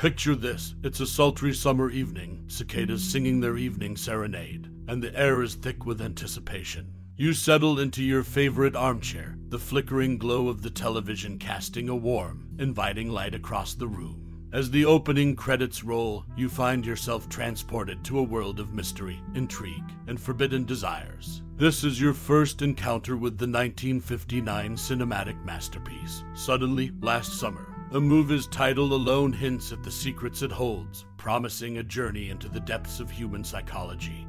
Picture this it's a sultry summer evening, cicadas singing their evening serenade, and the air is thick with anticipation. You settle into your favorite armchair, the flickering glow of the television casting a warm, inviting light across the room. As the opening credits roll, you find yourself transported to a world of mystery, intrigue, and forbidden desires. This is your first encounter with the 1959 cinematic masterpiece, Suddenly Last Summer. The movie's title alone hints at the secrets it holds, promising a journey into the depths of human psychology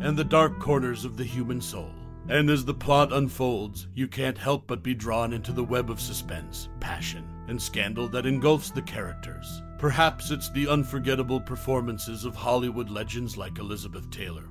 and the dark corners of the human soul. And as the plot unfolds, you can't help but be drawn into the web of suspense, passion, and scandal that engulfs the characters. Perhaps it's the unforgettable performances of Hollywood legends like Elizabeth Taylor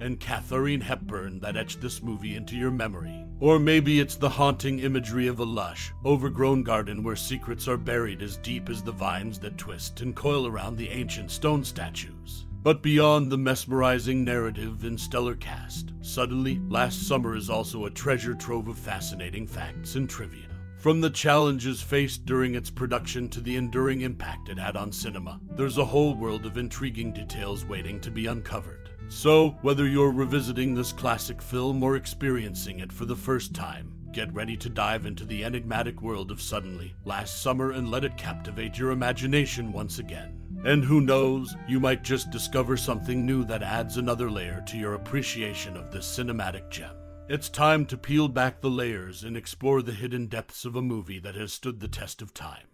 and Katharine Hepburn that etched this movie into your memory. Or maybe it's the haunting imagery of a lush, overgrown garden where secrets are buried as deep as the vines that twist and coil around the ancient stone statues. But beyond the mesmerizing narrative and stellar cast, suddenly, Last Summer is also a treasure trove of fascinating facts and trivia. From the challenges faced during its production to the enduring impact it had on cinema, there's a whole world of intriguing details waiting to be uncovered. So, whether you're revisiting this classic film or experiencing it for the first time, get ready to dive into the enigmatic world of Suddenly, Last Summer, and let it captivate your imagination once again. And who knows, you might just discover something new that adds another layer to your appreciation of this cinematic gem. It's time to peel back the layers and explore the hidden depths of a movie that has stood the test of time.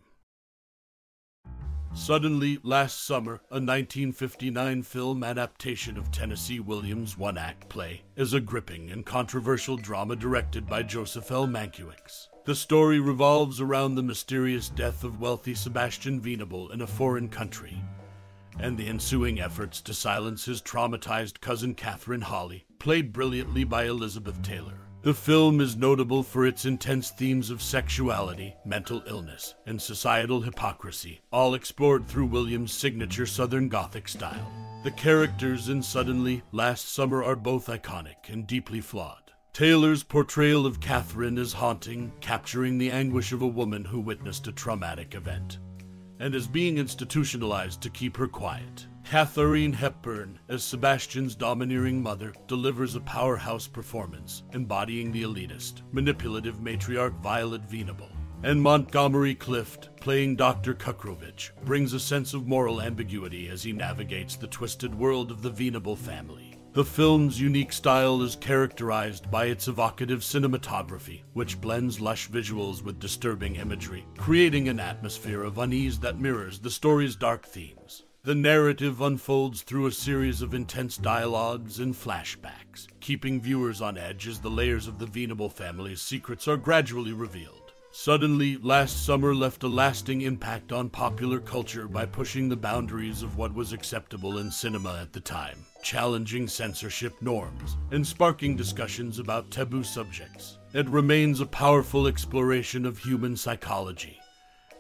Suddenly, last summer, a 1959 film adaptation of Tennessee Williams' one act play is a gripping and controversial drama directed by Joseph L. Mankiewicz. The story revolves around the mysterious death of wealthy Sebastian Venable in a foreign country, and the ensuing efforts to silence his traumatized cousin Catherine Holly, played brilliantly by Elizabeth Taylor. The film is notable for its intense themes of sexuality, mental illness, and societal hypocrisy, all explored through Williams' signature Southern Gothic style. The characters in Suddenly Last Summer are both iconic and deeply flawed. Taylor's portrayal of Catherine is haunting, capturing the anguish of a woman who witnessed a traumatic event and is being institutionalized to keep her quiet. Katharine Hepburn, as Sebastian's domineering mother, delivers a powerhouse performance, embodying the elitist, manipulative matriarch Violet Venable. And Montgomery Clift, playing Dr. Cukrowicz, brings a sense of moral ambiguity as he navigates the twisted world of the Venable family. The film's unique style is characterized by its evocative cinematography, which blends lush visuals with disturbing imagery, creating an atmosphere of unease that mirrors the story's dark themes. The narrative unfolds through a series of intense dialogues and flashbacks, keeping viewers on edge as the layers of the Venable family's secrets are gradually revealed. Suddenly, last summer left a lasting impact on popular culture by pushing the boundaries of what was acceptable in cinema at the time, challenging censorship norms, and sparking discussions about taboo subjects. It remains a powerful exploration of human psychology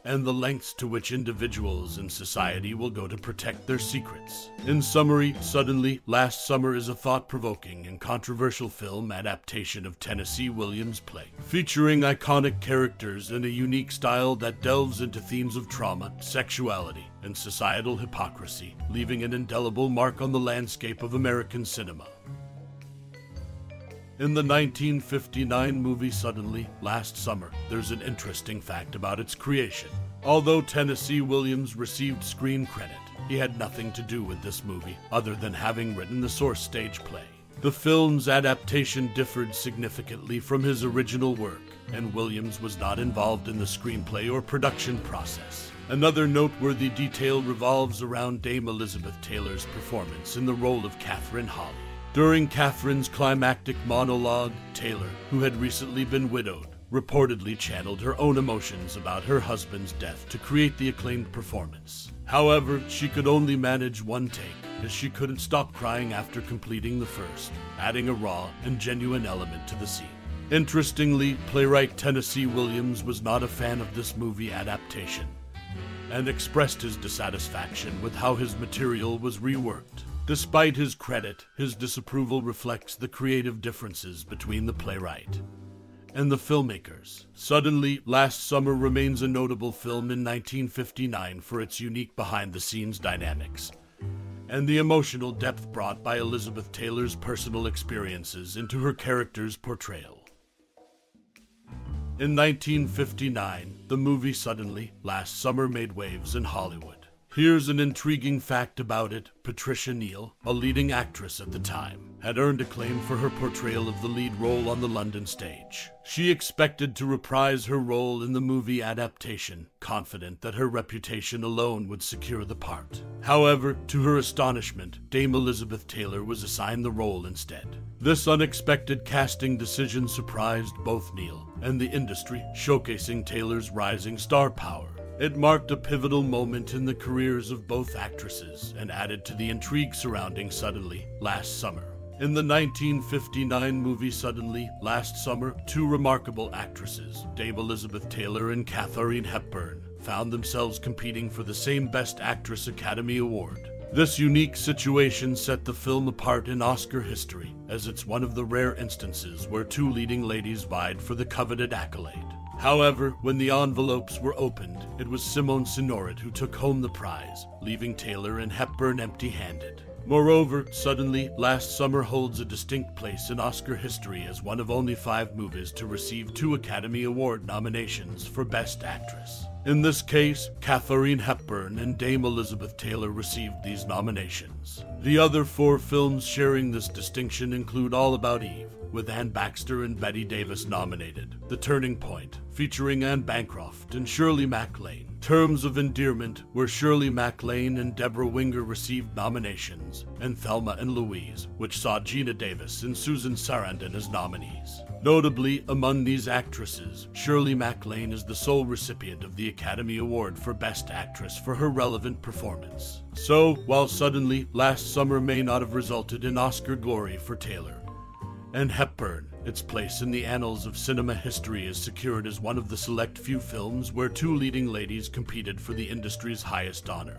and the lengths to which individuals in society will go to protect their secrets. In summary, Suddenly, Last Summer is a thought provoking and controversial film adaptation of Tennessee Williams' play, featuring iconic characters and a unique style that delves into themes of trauma, sexuality, and societal hypocrisy, leaving an indelible mark on the landscape of American cinema. In the 1959 movie Suddenly, last summer, there's an interesting fact about its creation. Although Tennessee Williams received screen credit, he had nothing to do with this movie other than having written the source stage play. The film's adaptation differed significantly from his original work, and Williams was not involved in the screenplay or production process. Another noteworthy detail revolves around Dame Elizabeth Taylor's performance in the role of Catherine Holly. During Catherine's climactic monologue, Taylor, who had recently been widowed, reportedly channeled her own emotions about her husband's death to create the acclaimed performance. However, she could only manage one take, as she couldn't stop crying after completing the first, adding a raw and genuine element to the scene. Interestingly, playwright Tennessee Williams was not a fan of this movie adaptation and expressed his dissatisfaction with how his material was reworked. Despite his credit, his disapproval reflects the creative differences between the playwright and the filmmakers. Suddenly, Last Summer remains a notable film in 1959 for its unique behind the scenes dynamics and the emotional depth brought by Elizabeth Taylor's personal experiences into her character's portrayal. In 1959, the movie Suddenly, Last Summer made waves in Hollywood. Here's an intriguing fact about it. Patricia Neal, a leading actress at the time, had earned acclaim for her portrayal of the lead role on the London stage. She expected to reprise her role in the movie adaptation, confident that her reputation alone would secure the part. However, to her astonishment, Dame Elizabeth Taylor was assigned the role instead. This unexpected casting decision surprised both Neal and the industry, showcasing Taylor's rising star power. It marked a pivotal moment in the careers of both actresses and added to the intrigue surrounding Suddenly last summer. In the 1959 movie Suddenly last summer, two remarkable actresses, Dame Elizabeth Taylor and Katharine Hepburn, found themselves competing for the same Best Actress Academy Award. This unique situation set the film apart in Oscar history, as it's one of the rare instances where two leading ladies vied for the coveted accolade. However, when the envelopes were opened, it was Simone Signoret who took home the prize, leaving Taylor and Hepburn empty handed. Moreover, suddenly, last summer holds a distinct place in Oscar history as one of only five movies to receive two Academy Award nominations for Best Actress. In this case, Katharine Hepburn and Dame Elizabeth Taylor received these nominations. The other four films sharing this distinction include All About Eve, with Anne Baxter and Bette Davis nominated. The Turning Point, featuring Anne Bancroft and Shirley MacLaine. Terms of Endearment, where Shirley MacLaine and Deborah Winger received nominations, and Thelma and Louise, which saw Geena Davis and Susan Sarandon as nominees. Notably, among these actresses, Shirley MacLaine is the sole recipient of the Academy Award for Best Actress for her relevant performance. So, while suddenly last summer may not have resulted in Oscar glory for Taylor, and Hepburn. Its place in the annals of cinema history is secured as one of the select few films where two leading ladies competed for the industry's highest honor.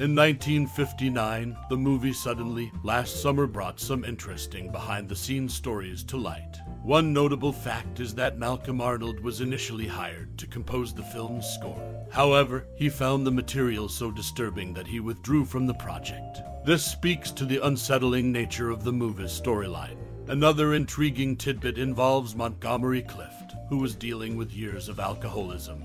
In 1959, the movie suddenly, last summer, brought some interesting behind the scenes stories to light. One notable fact is that Malcolm Arnold was initially hired to compose the film's score. However, he found the material so disturbing that he withdrew from the project. This speaks to the unsettling nature of the movie's storyline. Another intriguing tidbit involves Montgomery Clift, who was dealing with years of alcoholism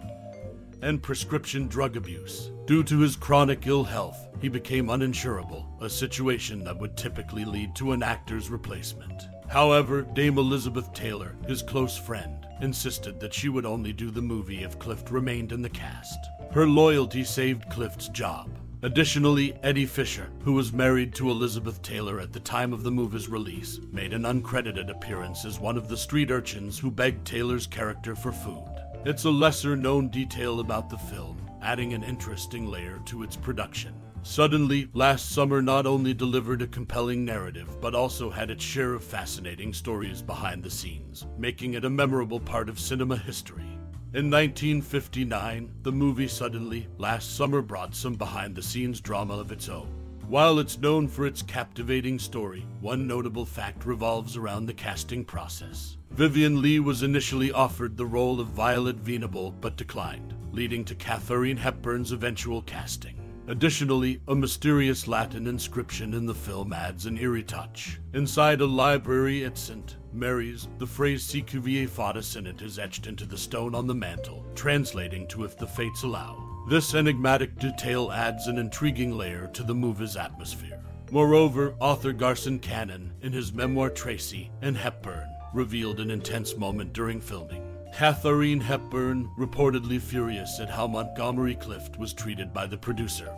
and prescription drug abuse. Due to his chronic ill health, he became uninsurable, a situation that would typically lead to an actor's replacement. However, Dame Elizabeth Taylor, his close friend, insisted that she would only do the movie if Clift remained in the cast. Her loyalty saved Clift's job. Additionally, Eddie Fisher, who was married to Elizabeth Taylor at the time of the movie's release, made an uncredited appearance as one of the street urchins who begged Taylor's character for food. It's a lesser known detail about the film, adding an interesting layer to its production. Suddenly, last summer not only delivered a compelling narrative, but also had its share of fascinating stories behind the scenes, making it a memorable part of cinema history. In 1959, the movie Suddenly last summer brought some behind the scenes drama of its own. While it's known for its captivating story, one notable fact revolves around the casting process. Vivien Leigh was initially offered the role of Violet Venable but declined, leading to Katharine Hepburn's eventual casting. Additionally, a mysterious Latin inscription in the film adds an eerie touch. Inside a library at St. Mary's, the phrase Si Cuvier Fata Sinit is etched into the stone on the mantle, translating to if the fates allow. This enigmatic detail adds an intriguing layer to the movie's atmosphere. Moreover, author Garson Kanin, in his memoir Tracy and Hepburn, revealed an intense moment during filming. Katharine Hepburn reportedly furious at how Montgomery Clift was treated by the producer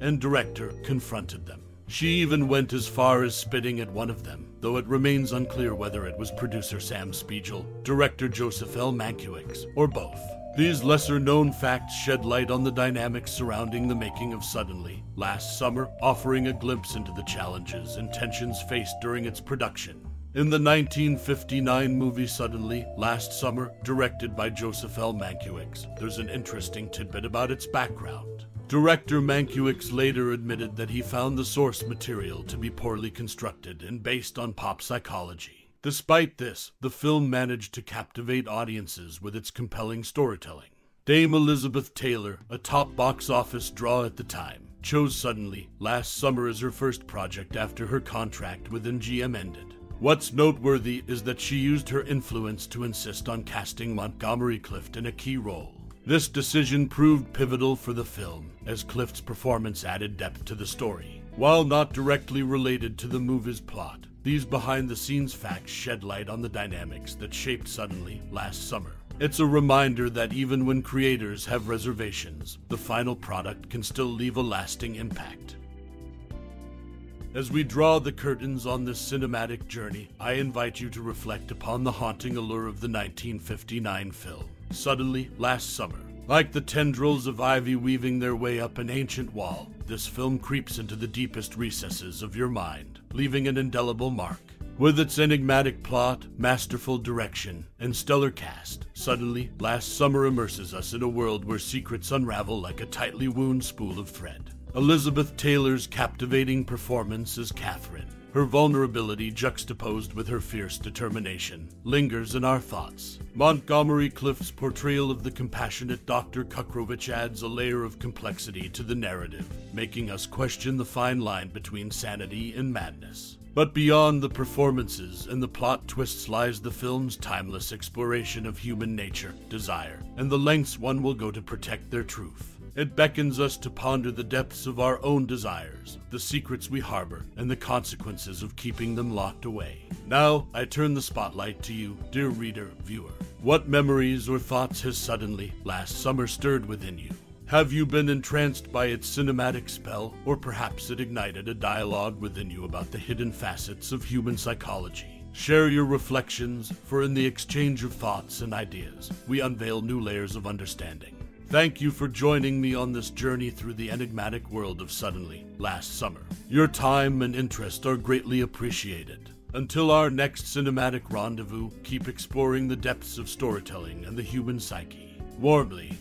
and director confronted them. She even went as far as spitting at one of them, though it remains unclear whether it was producer Sam Spiegel, director Joseph L. Mankiewicz, or both. These lesser known facts shed light on the dynamics surrounding the making of Suddenly, last summer, offering a glimpse into the challenges and tensions faced during its production. In the 1959 movie Suddenly, last summer, directed by Joseph L. Mankiewicz, there's an interesting tidbit about its background. Director Mankiewicz later admitted that he found the source material to be poorly constructed and based on pop psychology. Despite this, the film managed to captivate audiences with its compelling storytelling. Dame Elizabeth Taylor, a top box office draw at the time, chose Suddenly last summer as her first project after her contract with MGM ended. What's noteworthy is that she used her influence to insist on casting Montgomery Clift in a key role. This decision proved pivotal for the film, as Clift's performance added depth to the story. While not directly related to the movie's plot, these behind the scenes facts shed light on the dynamics that shaped Suddenly last summer. It's a reminder that even when creators have reservations, the final product can still leave a lasting impact. As we draw the curtains on this cinematic journey, I invite you to reflect upon the haunting allure of the 1959 film, Suddenly Last Summer. Like the tendrils of ivy weaving their way up an ancient wall, this film creeps into the deepest recesses of your mind, leaving an indelible mark. With its enigmatic plot, masterful direction, and stellar cast, suddenly, last summer immerses us in a world where secrets unravel like a tightly wound spool of thread. Elizabeth Taylor's captivating performance as Catherine, her vulnerability juxtaposed with her fierce determination, lingers in our thoughts. Montgomery Clift's portrayal of the compassionate Dr. Cukrowicz adds a layer of complexity to the narrative, making us question the fine line between sanity and madness. But beyond the performances and the plot twists lies the film's timeless exploration of human nature, desire, and the lengths one will go to protect their truth. It beckons us to ponder the depths of our own desires, the secrets we harbor, and the consequences of keeping them locked away. Now, I turn the spotlight to you, dear reader, viewer. What memories or thoughts has suddenly, last summer, stirred within you? Have you been entranced by its cinematic spell, or perhaps it ignited a dialogue within you about the hidden facets of human psychology? Share your reflections, for in the exchange of thoughts and ideas, we unveil new layers of understanding. Thank you for joining me on this journey through the enigmatic world of Suddenly last summer. Your time and interest are greatly appreciated. Until our next cinematic rendezvous, keep exploring the depths of storytelling and the human psyche. Warmly,